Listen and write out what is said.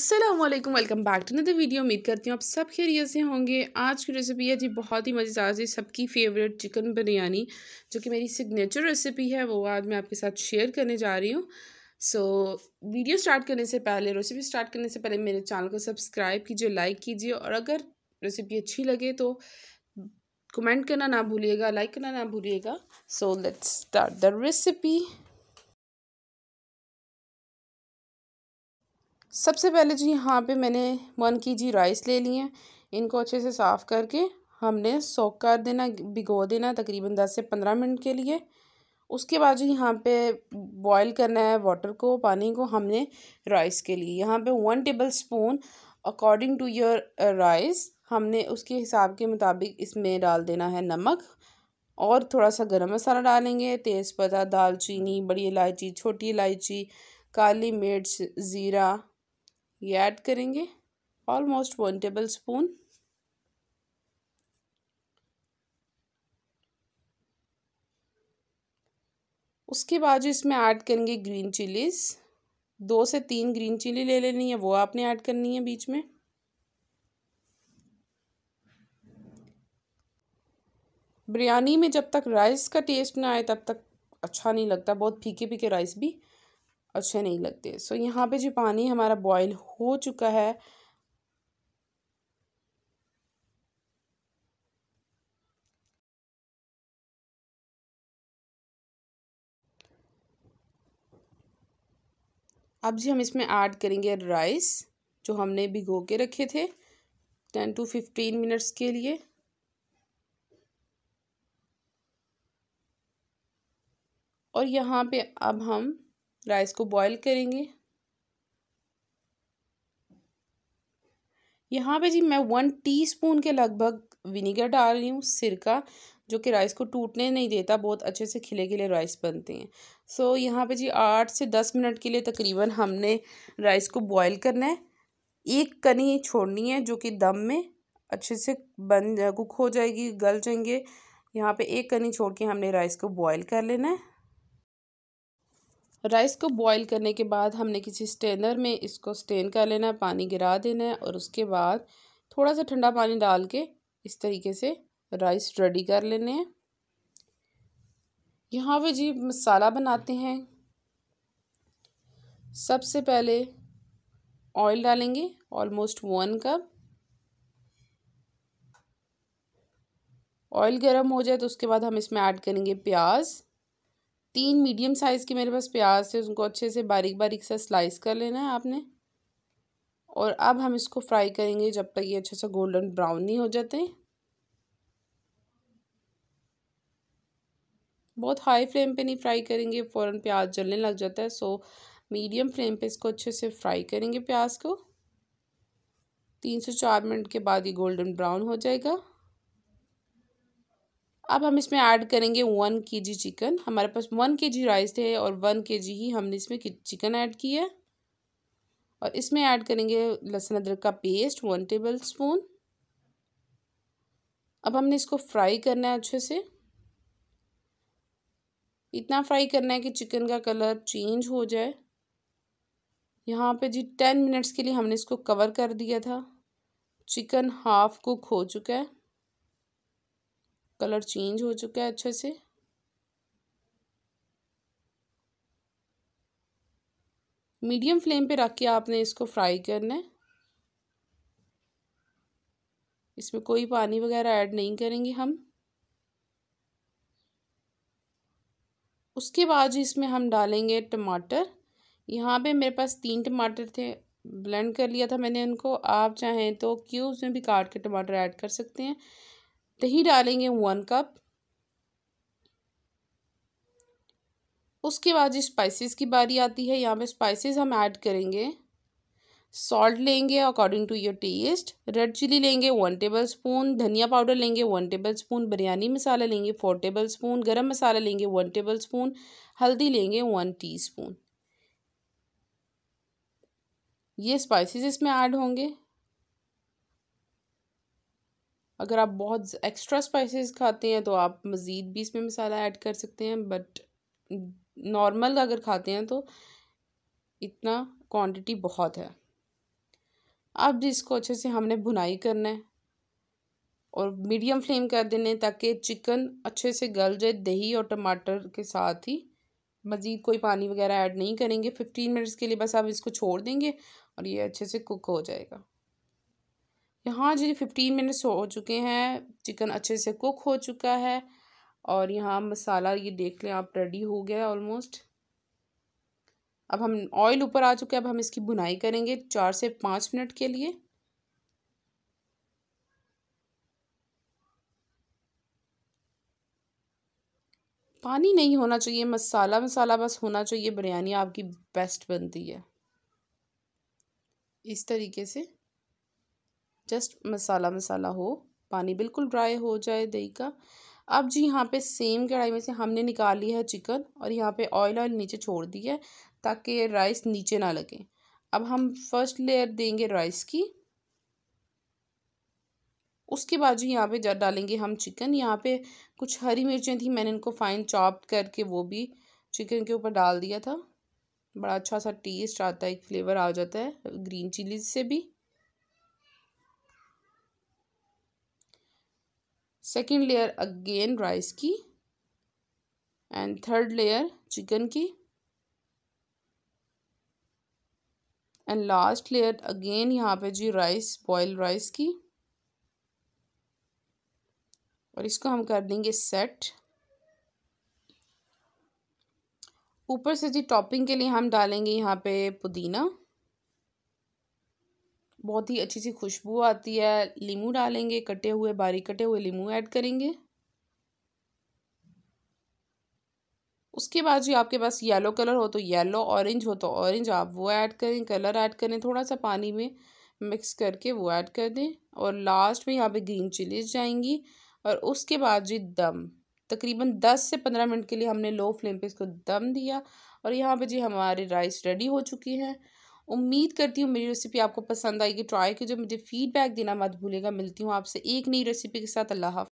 Aslam welcome back to another video उम्मीद करती हूँ आप सब खैरियत से होंगे आज की रेसिपी है जी बहुत ही मज़ेदार सी सबकी फेवरेट चिकन बिरयानी जो कि मेरी सिग्नेचर रेसिपी है वो आज मैं आपके साथ शेयर करने जा रही हूँ सो so, वीडियो स्टार्ट करने से पहले रेसिपी स्टार्ट करने से पहले मेरे चैनल को सब्सक्राइब कीजिए लाइक कीजिए और अगर रेसिपी अच्छी लगे तो कमेंट करना ना भूलिएगा लाइक करना ना भूलिएगा so let's start the recipe सबसे पहले जी यहाँ पे मैंने वन के जी राइस ले लिए हैं। इनको अच्छे से साफ़ करके हमने सोक कर देना, भिगो देना तकरीबन दस से पंद्रह मिनट के लिए। उसके बाद जो यहाँ पे बॉईल करना है वाटर को, पानी को हमने राइस के लिए। यहाँ पे one tablespoon according to your rice हमने उसके हिसाब के मुताबिक इसमें डाल देना है नमक और थोड़ा सा गरम मसाला डालेंगे। तेज़पत्ता, दालचीनी, बड़ी इलायची, छोटी इलायची, काली मिर्च, ज़ीरा ये ऐड करेंगे। ऑलमोस्ट वन टेबल स्पून उसके बाद जो इसमें ऐड करेंगे ग्रीन चिलीज़ दो से तीन ग्रीन चिली ले लेनी है, वो आपने ऐड करनी है बीच में। बिरयानी में जब तक राइस का टेस्ट ना आए, तब तक अच्छा नहीं लगता, बहुत फीके फीके राइस भी। अच्छे नहीं लगते। सो यहाँ पे जो पानी हमारा बॉईल हो चुका है, अब जी हम इसमें ऐड करेंगे राइस जो हमने भिगो के रखे थे टेन टू फिफ्टीन मिनट्स के लिए। और यहाँ पे अब हम राइस को बॉईल करेंगे। यहाँ पे जी मैं वन टीस्पून के लगभग विनीगर डाल रही हूँ सिरका जो कि राइस को टूटने नहीं देता बहुत अच्छे से खिले खिले राइस बनते हैं। सो so, यहाँ पे जी आठ से दस मिनट के लिए तकरीबन हमने राइस को बॉईल करना है। एक कनी छोड़नी है जो कि दम में अच्छे से बन कुक हो जाएगी गल जाएँगे। यहाँ पे एक कनी छोड़ के हमने राइस को बॉईल कर लेना है। राइस को बॉईल करने के बाद हमने किसी स्टेनर में इसको स्टेन कर लेना है, पानी गिरा देना है और उसके बाद थोड़ा सा ठंडा पानी डाल के इस तरीके से राइस रेडी कर लेने हैं। यहाँ पे जी मसाला बनाते हैं। सबसे पहले ऑयल डालेंगे ऑलमोस्ट वन कप ऑयल गर्म हो जाए तो उसके बाद हम इसमें ऐड करेंगे प्याज। तीन मीडियम साइज़ के मेरे पास प्याज थे उनको अच्छे से बारीक बारीक सा स्लाइस कर लेना है आपने। और अब हम इसको फ्राई करेंगे जब तक ये अच्छे से गोल्डन ब्राउन नहीं हो जाते बहुत हाई फ्लेम पे नहीं फ्राई करेंगे, फ़ौरन प्याज जलने लग जाता है, सो मीडियम फ्लेम पे इसको अच्छे से फ्राई करेंगे प्याज को। तीन से चार मिनट के बाद ये गोल्डन ब्राउन हो जाएगा। अब हम इसमें ऐड करेंगे वन के जी चिकन हमारे पास वन के जी राइस थे और वन के जी ही हमने इसमें चिकन ऐड किया और इसमें ऐड करेंगे लहसुन अदरक का पेस्ट वन टेबल स्पून अब हमने इसको फ्राई करना है अच्छे से। इतना फ्राई करना है कि चिकन का कलर चेंज हो जाए। यहाँ पे जी टेन मिनट्स के लिए हमने इसको कवर कर दिया था। चिकन हाफ़ कुक हो चुका है। कलर चेंज हो चुका है अच्छे से। मीडियम फ्लेम पे रख के आपने इसको फ्राई करना है। इसमें कोई पानी वगैरह ऐड नहीं करेंगे हम। उसके बाद इसमें हम डालेंगे टमाटर। यहाँ पे मेरे पास तीन टमाटर थे, ब्लेंड कर लिया था मैंने उनको। आप चाहें तो क्यूब्स में भी काट के टमाटर ऐड कर सकते हैं। दही डालेंगे वन कप उसके बाद जी स्पाइसेस की बारी आती है, यहाँ पे स्पाइसेस हम ऐड करेंगे. सॉल्ट लेंगे according to your taste red chilli लेंगे वन टेबल स्पून धनिया पाउडर लेंगे वन टेबल स्पून बिरयानी मसाला लेंगे फोर टेबल स्पून गरम मसाला लेंगे वन टेबल स्पून हल्दी लेंगे वन टीस्पून ये स्पाइसेस इसमें ऐड होंगे. अगर आप बहुत एक्स्ट्रा स्पाइसेस खाते हैं तो आप मज़ीद भी इसमें मसाला ऐड कर सकते हैं बट नॉर्मल अगर खाते हैं तो इतना क्वांटिटी बहुत है। अब इसको अच्छे से हमने भुनाई करना है और मीडियम फ्लेम कर देने ताकि चिकन अच्छे से गल जाए दही और टमाटर के साथ ही। मज़ीद कोई पानी वगैरह ऐड नहीं करेंगे। फिफ्टीन मिनट्स के लिए बस आप इसको छोड़ देंगे और ये अच्छे से कुक हो जाएगा। यहाँ जी फिफ्टीन मिनट्स हो चुके हैं चिकन अच्छे से कुक हो चुका है और यहाँ मसाला ये देख लें, आप रेडी हो गया ऑलमोस्ट अब हम ऑयल ऊपर आ चुके हैं, अब हम इसकी बुनाई करेंगे चार से पाँच मिनट के लिए। पानी नहीं होना चाहिए, मसाला मसाला बस होना चाहिए, बिरयानी आपकी बेस्ट बनती है। इस तरीके से। जस्ट मसाला मसाला हो, पानी बिल्कुल ड्राई हो जाए दही का। अब जी यहाँ पे सेम कढ़ाई में से हमने निकाल लिया है चिकन और यहाँ पे ऑयल ऑयल नीचे छोड़ दिया है ताकि राइस नीचे ना लगे। अब हम फ़र्स्ट लेयर देंगे राइस की। उसके बाद जी यहाँ पे डालेंगे हम चिकन यहाँ पे कुछ हरी मिर्चें थी, मैंने इनको फाइन चॉप करके वो भी चिकन के ऊपर डाल दिया था। बड़ा अच्छा सा टेस्ट आता है, एक फ्लेवर आ जाता है ग्रीन चिलीज से भी। सेकेंड लेयर अगेन राइस की एंड थर्ड लेयर चिकन की एंड लास्ट लेयर अगेन यहाँ पे जी राइस बॉयल राइस की और इसको हम कर देंगे सेट ऊपर से जी टॉपिंग के लिए हम डालेंगे यहाँ पे पुदीना। बहुत ही अच्छी सी खुशबू आती है। लीमू डालेंगे, कटे हुए, बारीक कटे हुए लीमू ऐड करेंगे। उसके बाद जी आपके पास येलो कलर हो तो येलो ऑरेंज हो तो ऑरेंज आप वो ऐड करें कलर ऐड करें थोड़ा सा पानी में मिक्स करके वो ऐड कर दें और लास्ट में यहाँ पे ग्रीन चिलीज जाएँगी। और उसके बाद जी दम, तकरीबन दस से पंद्रह मिनट के लिए हमने लो फ्लेम पे इसको दम दिया। और यहाँ पे जी हमारी राइस रेडी हो चुकी है। उम्मीद करती हूँ मेरी रेसिपी आपको पसंद आएगी। ट्राई कीजिए, मुझे फीडबैक देना मत भूलेगा मिलती हूँ आपसे एक नई रेसिपी के साथ। अल्लाह